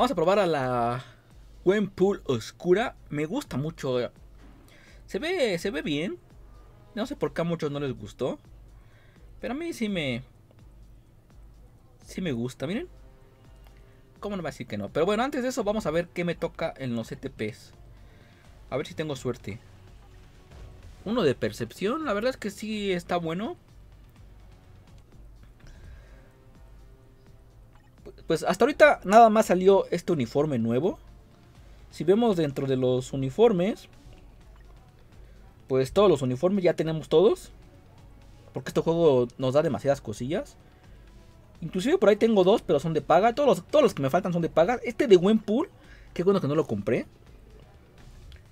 Vamos a probar a la Pool Oscura. Me gusta mucho. Se ve, se ve bien. No sé por qué a muchos no les gustó. Pero a mí sí me... Sí me gusta, miren. ¿Cómo no va a decir que no? Pero bueno, antes de eso vamos a ver qué me toca en los ETPs. A ver si tengo suerte. Uno de percepción, la verdad es que sí está bueno. Pues hasta ahorita nada más salió este uniforme nuevo. Si vemos dentro de los uniformes, pues todos los uniformes ya tenemos todos. Porque este juego nos da demasiadas cosillas. Inclusive por ahí tengo dos, pero son de paga. Todos los, todos los que me faltan son de paga. Este de Wenpool, qué bueno que no lo compré.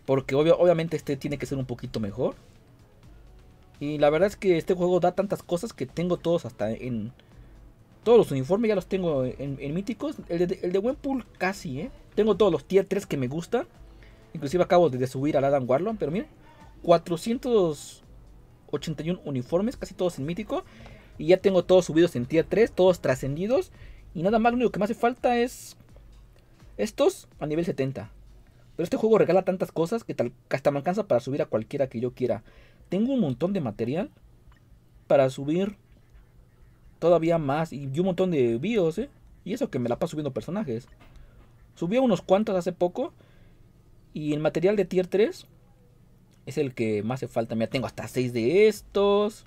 Porque obviamente este tiene que ser un poquito mejor. Y la verdad es que este juego da tantas cosas que tengo todos hasta en... Todos los uniformes ya los tengo en, míticos. El de, el de casi, ¿eh? Tengo todos los tier 3 que me gustan. Inclusive acabo de subir al Adam Warlock. Pero miren, 481 uniformes, casi todos en mítico. Y ya tengo todos subidos en tier 3, todos trascendidos. Y nada más, lo único que me hace falta es estos a nivel 70. Pero este juego regala tantas cosas que, hasta me alcanza para subir a cualquiera que yo quiera. Tengo un montón de material para subir todavía más. Y un montón de bios, ¿eh? Y eso que me la paso subiendo personajes. Subí unos cuantos hace poco. Y el material de tier 3 es el que más hace falta. Mira, tengo hasta 6 de estos.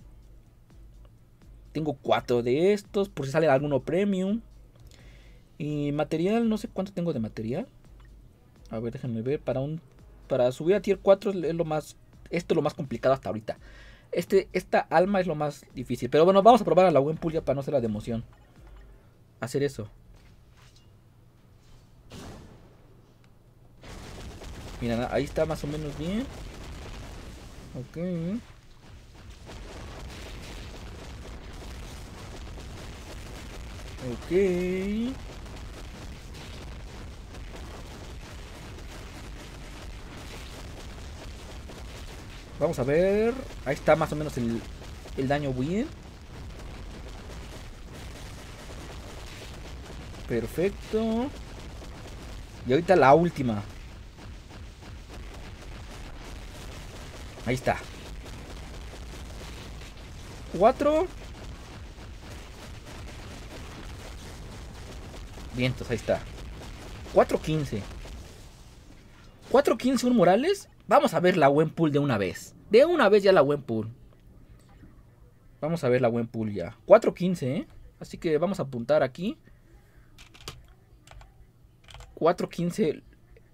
Tengo cuatro de estos, por si sale alguno premium. Y material, no sé cuánto tengo de material. A ver, déjenme ver. Para un para subir a tier 4 es lo más. Esto es lo más complicado hasta ahorita. Este, esta alma es lo más difícil. Pero bueno, vamos a probar a la buen ya para no ser la de emoción. Hacer eso. Mira, ahí está más o menos bien. Ok. Ok. Vamos a ver. Ahí está más o menos el, el daño bien. Perfecto. Y ahorita la última. Ahí está. Cuatro. Vientos, ahí está. 4.15. 4.15 un Morales. Vamos a ver la Wenpool de una vez. De una vez ya la Wenpool. Vamos a ver la Wenpool ya. 4.15, ¿eh? Así que vamos a apuntar aquí. 4.15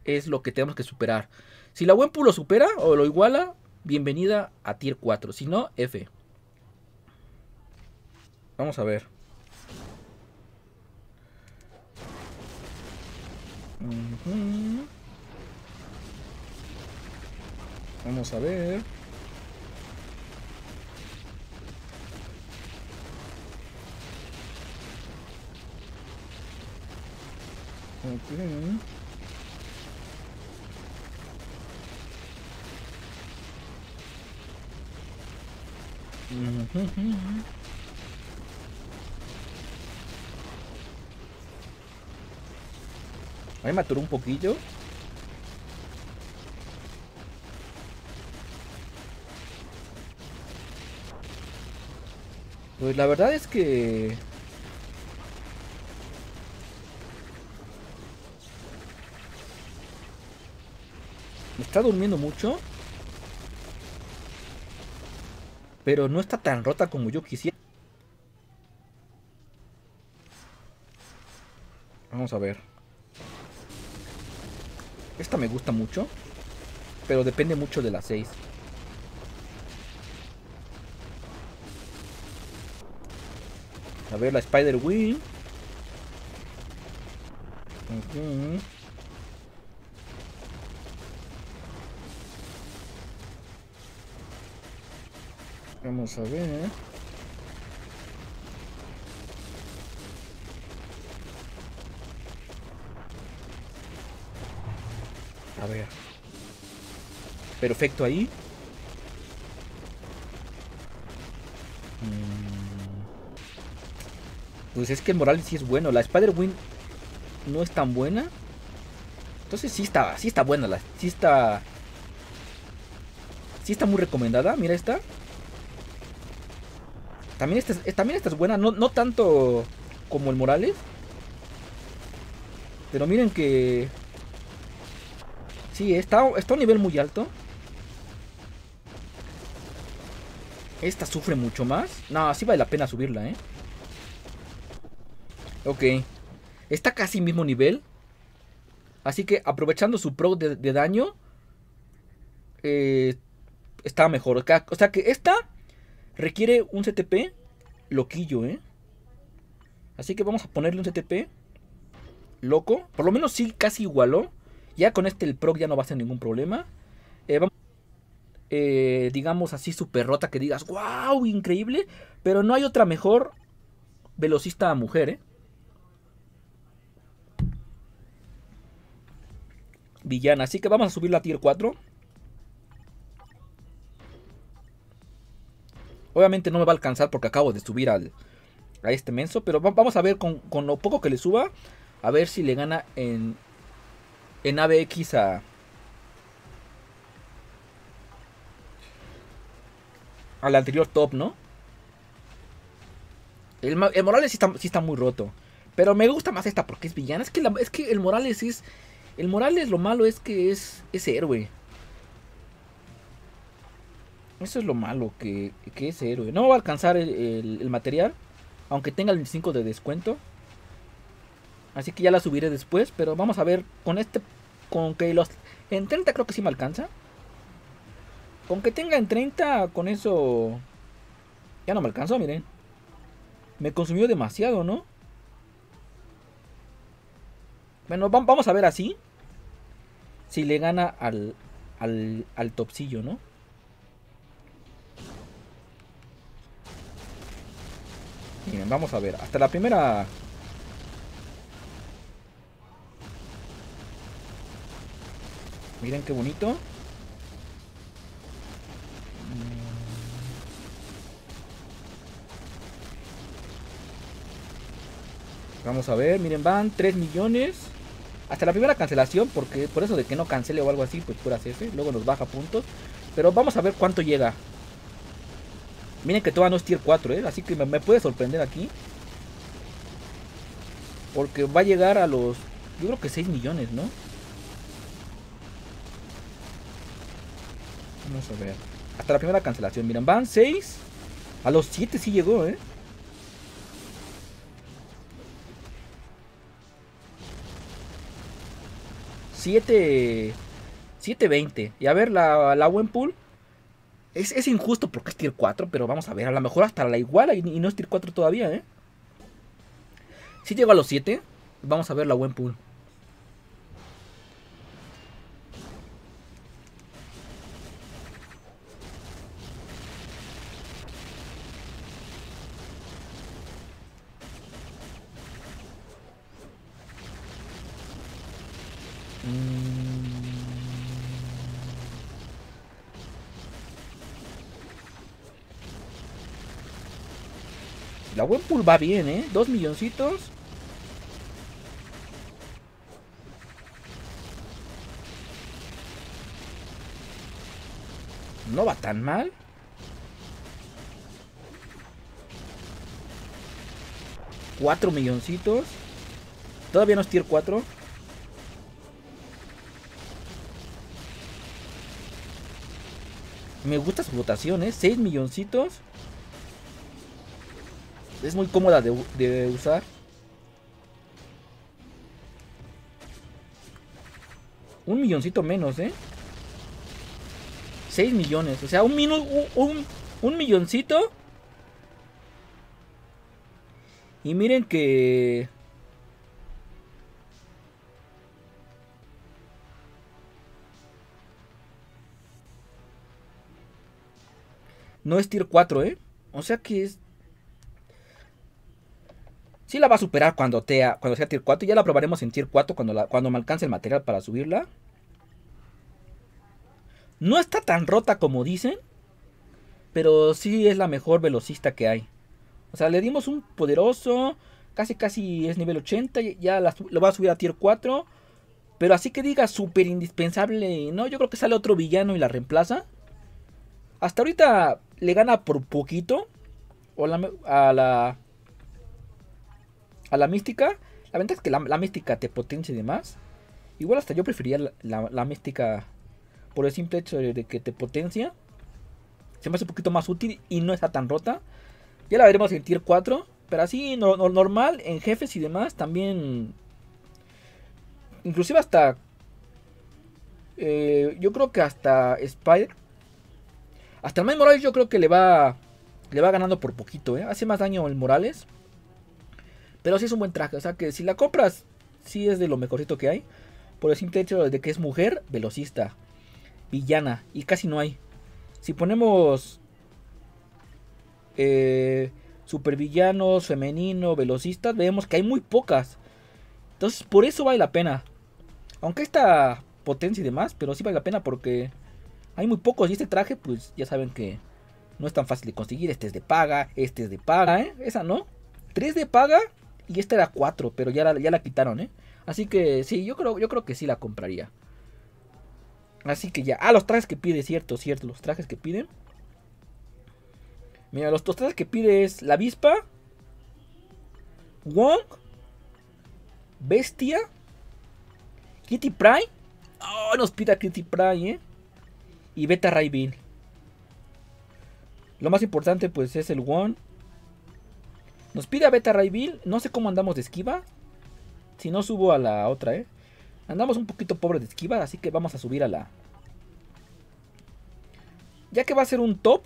es lo que tenemos que superar. Si la Wenpool lo supera o lo iguala, bienvenida a Tier 4. Si no, F. Vamos a ver. Vamos a ver. Okay. Ahí me aturó un poquillo. Pues la verdad es que... Me está durmiendo mucho. Pero no está tan rota como yo quisiera. Vamos a ver. Esta me gusta mucho. Pero depende mucho de las 6. A ver la Spider Wing. Vamos a ver. A ver. Perfecto ahí. Mm. Pues es que el Morales sí es bueno. La Spider-Wing no es tan buena. Entonces sí está, sí está buena, la, sí está... Sí está muy recomendada, mira esta. También esta, es, también esta es buena, no, no tanto como el Morales. Pero miren que... Sí, está, está a un nivel muy alto. Esta sufre mucho más. No, sí vale la pena subirla, ¿eh? Ok. Está casi mismo nivel. Así que aprovechando su pro de, daño. Eh, está mejor. O sea que esta requiere un CTP loquillo, ¿eh? Así que vamos a ponerle un CTP loco. Por lo menos sí casi igualó. Ya con este el proc ya no va a ser ningún problema. Eh, vamos, eh, digamos así, super rota que digas, wow, increíble. Pero no hay otra mejor velocista mujer, ¿eh? Villana. Así que vamos a subir la tier 4. Obviamente no me va a alcanzar porque acabo de subir al, a este menso. Pero vamos a ver con, con lo poco que le suba. A ver si le gana en, en ABX a... Al anterior top, ¿no? El, Morales sí está, muy roto. Pero me gusta más esta porque es villana. Es que, es que el Morales es... El Morales lo malo es que es, es héroe. Eso es lo malo, que, que es héroe. No va a alcanzar el, el material. Aunque tenga el 25 de descuento. Así que ya la subiré después. Pero vamos a ver con este. Con que los. En 30 creo que sí me alcanza. Con que tenga en 30, con eso. Ya no me alcanzó, miren. Me consumió demasiado, ¿no? Bueno, vamos a ver así. Si le gana al, al, al topsillo, ¿no? Miren, vamos a ver. Hasta la primera Miren qué bonito. Vamos a ver, miren, van 3 millones. Hasta la primera cancelación, porque por eso de que no cancele o algo así, pues pura ese. Luego nos baja puntos. Pero vamos a ver cuánto llega. Miren que todavía no es tier 4, ¿eh? Así que me, me puede sorprender aquí. Porque va a llegar a los... Yo creo que 6 millones, ¿no? Vamos a ver. Hasta la primera cancelación. Miren, van 6. A los 7 sí llegó, ¿eh? Siete... 7.20. Y a ver, la, la pool Es, es, injusto porque es tier 4, pero vamos a ver. A lo mejor hasta la iguala y, no es tier 4 todavía, ¿eh? Si llegó a los 7. Vamos a ver la pool La pool va bien, ¿eh? Dos milloncitos. No va tan mal. Cuatro milloncitos. Todavía no es tier 4. Me gusta su votación, ¿eh? 6 milloncitos. Es muy cómoda de, usar. Un milloncito menos, ¿eh? 6 millones. O sea, un, un, un milloncito. Y miren que... No es tier 4, ¿eh? O sea que es... Sí la va a superar cuando, cuando sea tier 4. Ya la probaremos en tier 4 cuando, cuando me alcance el material para subirla. No está tan rota como dicen. Pero sí es la mejor velocista que hay. O sea, le dimos un poderoso. Casi casi es nivel 80. Ya lo va a subir a tier 4. Pero así que diga súper indispensable. No, yo creo que sale otro villano y la reemplaza. Hasta ahorita le gana por poquito. O a la. A la mística. La ventaja es que la, mística te potencia y demás. Igual hasta yo prefería la, mística. Por el simple hecho de que te potencia. Se me hace un poquito más útil y no está tan rota. Ya la veremos en tier 4. Pero así, normal, en jefes y demás, también... Inclusive hasta... Eh, yo creo que hasta Spider... Hasta el Miles Morales yo creo que le va... Le va ganando por poquito, ¿eh? Hace más daño el Morales. Pero sí es un buen traje. O sea que si la compras, sí es de lo mejorcito que hay. Por el simple hecho de que es mujer, velocista, villana. Y casi no hay. Si ponemos eh, supervillanos, femenino, velocistas, vemos que hay muy pocas. Entonces, por eso vale la pena. Aunque esta potencia y demás, pero sí vale la pena porque hay muy pocos. Y este traje, pues ya saben que no es tan fácil de conseguir. Este es de paga, este es de paga, ¿eh? Esa no. Tres de paga y esta era cuatro, pero ya la, ya la quitaron, ¿eh? Así que sí, yo creo, yo creo que sí la compraría. Así que ya. Ah, los trajes que pide, cierto, cierto. Los trajes que piden. Mira, los tostadas que pide es la avispa, Wong, Bestia, Kitty Pry. Oh, nos pide Kitty Pry, ¿eh? Y Beta Ray Bill. Lo más importante, pues, es el Wong. Nos pide a Beta Ray Bill. No sé cómo andamos de esquiva. Si no subo a la otra, ¿eh? Andamos un poquito pobre de esquiva, así que vamos a subir a la... Ya que va a ser un top,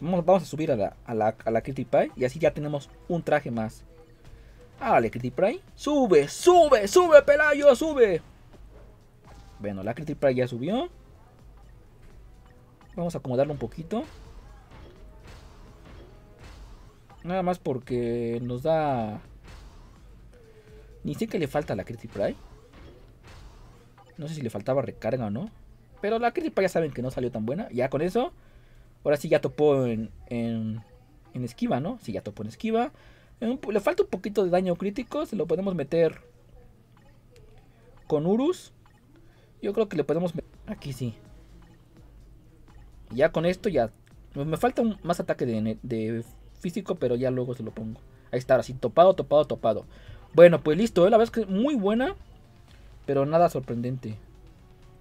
Vamos, a subir a la, a la, a la Pie. Y así ya tenemos un traje más. Vale, Kitty Pie. Sube, sube, sube, Pelayo, sube. Bueno, la Kitty Pie ya subió. Vamos a acomodarlo un poquito. Nada más porque nos da... Ni sé que le falta la Kitty Pry. No sé si le faltaba recarga o no. Pero la Kitty Pry ya saben que no salió tan buena. Ya con eso Ahora sí ya topó en, en, esquiva, ¿no? Sí, ya topó en esquiva. le falta un poquito de daño crítico. Se lo podemos meter con Urus. Yo creo que le podemos meter... Aquí sí. Ya con esto ya... Me falta más ataque de, de, físico, pero ya luego se lo pongo. Ahí está, así topado, topado, topado. Bueno, pues listo. ¿eh? La verdad es que es muy buena. Pero nada sorprendente.